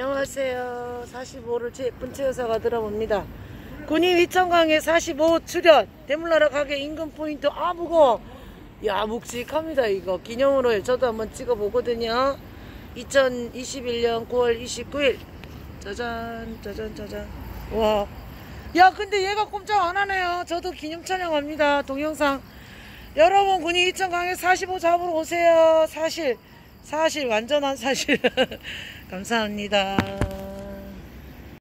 안녕하세요. 45를 제 예쁜 차 여사가 들어봅니다. 군인 위천강에 45 출연. 대물나라 가게 인근 포인트. 아, 무거워. 야, 묵직합니다, 이거. 기념으로 저도 한번 찍어보거든요. 2021년 9월 29일. 짜잔, 짜잔, 짜잔. 와. 야, 근데 얘가 꼼짝 안 하네요. 저도 기념 촬영합니다. 동영상. 여러분, 군인 위천강에 45 잡으러 오세요. 사실. 사실, 완전한 사실. 감사합니다.